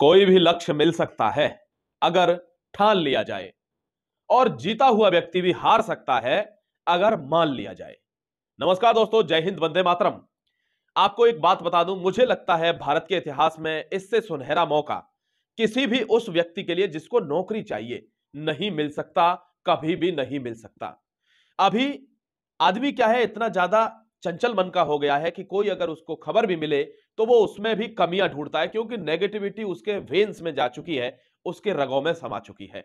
कोई भी लक्ष्य मिल सकता है, अगर ठान लिया जाए। और जीता हुआ व्यक्ति भी हार सकता है, अगर मान लिया जाए। नमस्कार दोस्तों, जय हिंद, वंदे मातरम। आपको एक बात बता दूँ, मुझे लगता है भारत के इतिहास में इससे सुनहरा मौका किसी भी उस व्यक्ति के लिए जिसको नौकरी चाहिए, नहीं मिल सकता, कभी भी नहीं मिल सकता। अभी आदमी क्या है, इतना ज़्यादा चंचल मन का हो गया है कि कोई अगर उसको खबर भी मिले तो वो उसमें भी कमियाँ ढूंढता है क्योंकि नेगेटिविटी उसके वेन्स में जा चुकी है, उसके रगों में समा चुकी है।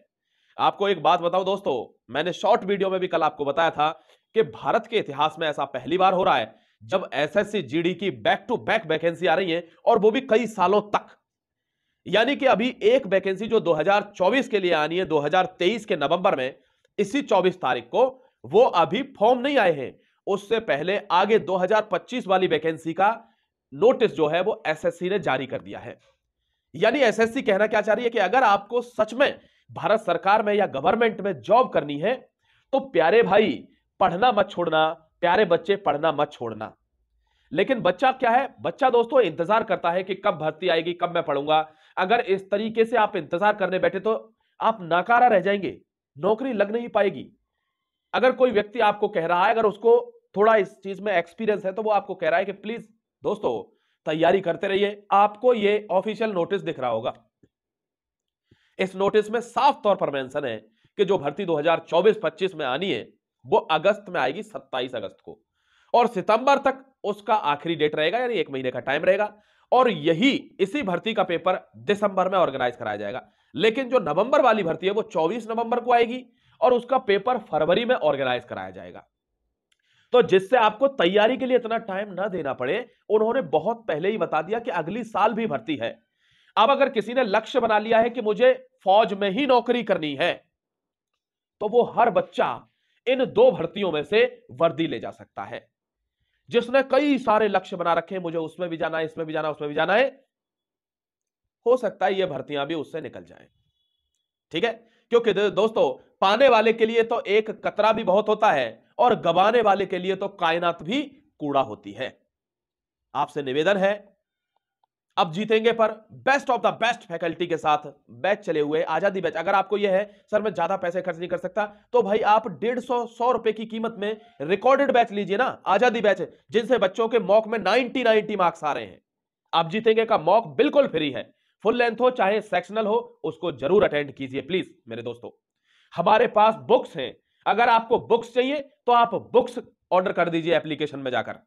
आपको एक बात बताओ दोस्तों, मैंने शॉर्ट वीडियो में भी कल आपको बताया था कि भारत के इतिहास में ऐसा पहली बार हो रहा है, जब एसएससी जीडी की बैक टू बैक वैकेंसी आ रही है और वो भी कई सालों तक। यानी कि अभी एक वैकेंसी जो 2024 के लिए आनी है 2023 के नवंबर में, इसी 24 तारीख को वो अभी फॉर्म नहीं आए हैं। उससे पहले आगे 2025 वाली वैकेंसी का नोटिस जो है वो एसएससी ने जारी कर दिया है। यानी एसएससी कहना क्या चाह रही है कि अगर आपको सच में भारत सरकार में या गवर्नमेंट में जॉब करनी है तो प्यारे भाई, पढ़ना मत छोड़ना, प्यारे बच्चे, पढ़ना मत छोड़ना। लेकिन बच्चा क्या है? बच्चा दोस्तों, इंतज़ार करता है कि कब भर्ती आएगी, कब मैं पढ़ूँगा। अगर इस तरीके से आप इंतज़ार करने बैठे तो आप नाकारा रह जाएँगे, नौकरी लग नहीं पाएगी। अगर कोई व्यक्ति आपको कह रहा है, अगर उसको थोड़ा इस चीज़ में एक्सपीरियंस है तो वो आपको कह रहा है कि, प्लीज़, दोस्तों तैयारी करते रहिए। आपको ये ऑफिशियल नोटिस दिख रहा होगा। इस नोटिस में साफ़ तौर पर मेंशन है कि जो भर्ती 2024-25 में आनी है, वो अगस्त में आएगी 27 अगस्त को। और सितंबर तक उसका आखिरी डेट रहेगा, यानी एक महीने का टाइम रहेगा। और यही इसी भर्ती का पेपर दिसंबर में ऑर्गेनाइज कराया जाएगा। लेकिन जो नवंबर वाली भर्ती है, वो 24 नवंबर को आएगी और उसका पेपर फरवरी में ऑर्गेनाइज कराया जाएगा। तो जिससे आपको तैयारी के लिए इतना टाइम ना देना पड़े, उन्होंने बहुत पहले ही बता दिया कि अगली साल भी भर्ती है। अब अगर किसी ने लक्ष्य बना लिया है कि मुझे फौज में ही नौकरी करनी है तो वो हर बच्चा इन दो भर्तियों में से वर्दी ले जा सकता है। जिसने कई सारे लक्ष्य बना रखे मुझे उसमें भी जाना है, इसमें भी जाना उसमें भी जाना है, हो सकता है ये भर्तियाँ भी उससे निकल जाए। ठीक है? क्योंकि दोस्तों पाने वाले के लिए तो एक कतरा भी बहुत होता है और गवाने वाले के लिए तो कायनात भी कूड़ा होती है। आपसे निवेदन है, अब जीतेंगे पर best of the best faculty के साथ बैच चले हुए, आज़ादी बैच। अगर आपको यह है, सर, मैं ज़्यादा पैसे खर्च नहीं कर सकता तो भाई आप डेढ़ सौ सौ रुपए की कीमत में रिकॉर्डेड बैच लीजिए ना, आज़ादी बैच, जिनसे बच्चों के मॉक में 90 90 मार्क्स आ रहे हैं। आप जीतेंगे का मॉक बिल्कुल फ्री है। फुल लेंथ हो, चाहे सेक्शनल हो, उसको ज़रूर अटेंड कीजिए प्लीज़ मेरे दोस्तों। हमारे पास बुक्स हैं। अगर आपको बुक्स चाहिए तो आप बुक्स ऑर्डर कर दीजिए एप्लीकेशन में जाकर।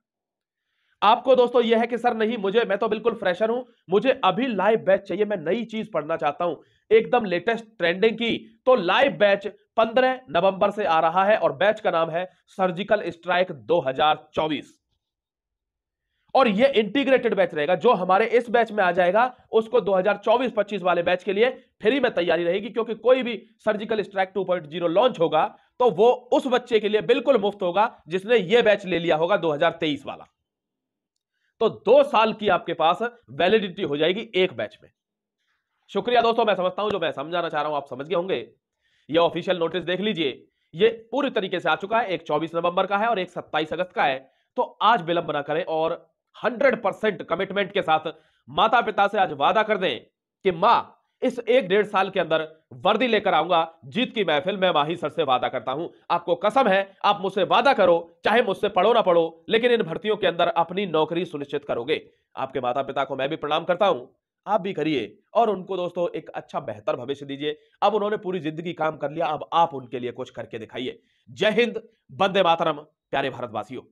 आपको दोस्तों यह है कि सर नहीं, मुझे, मैं तो बिल्कुल फ्रेशर हूँ। मुझे अभी लाइव बैच चाहिए, मैं नई चीज़ पढ़ना चाहता हूँ। एकदम लेटेस्ट ट्रेंडिंग की। तो लाइव बैच 15 नवंबर से आ रहा है और बैच का नाम है सर्जिकल स्ट्राइक 2024 और ये इंटीग्रेटेड बैच रहेगा। जो हमारे इस बैच में आ जाएगा, उसको 2024-25 वाले बैच के लिए फ्री में तैयारी रहेगी, क्योंकि कोई भी सर्जिकल स्ट्राइक 2.0 लॉन्च होगा तो वो उस बच्चे के लिए बिल्कुल मुफ़्त होगा, जिसने ये बैच ले लिया होगा 2023 वाला। तो दो साल की आपके पास वैलिडिटी हो जाएगी एक बैच में। शुक्रिया दोस्तों, मैं समझता हूँ, जो मैं समझाना चाह रहा हूँ, आप समझ गए होंगे। ये ऑफिशियल नोटिस देख लीजिए। ये पूरी तरीके से आ चुका है, एक 24 नवंबर का है और एक 27 अगस्त का है। तो आज विलंब ना करें और 100 परसेंट कमिटमेंट के साथ माता पिता से आज वादा कर दें कि माँ, इस एक डेढ़ साल के अंदर वर्दी लेकर आऊँगा, जीत की महफिल मैं माही सर से वादा करता हूँ। आपको कसम है, आप मुझसे वादा करो, चाहे मुझसे पढ़ो ना पढ़ो, लेकिन इन भर्तियों के अंदर अपनी नौकरी सुनिश्चित करोगे। आपके माता पिता को मैं भी प्रणाम करता हूँ। आप भी करिए और उनको दोस्तों एक अच्छा बेहतर भविष्य दीजिए। अब उन्होंने पूरी ज़िंदगी काम कर लिया, अब आप उनके लिए कुछ करके दिखाइए। जय हिंद बंदे मातरम, प्यारे भारतवासियों।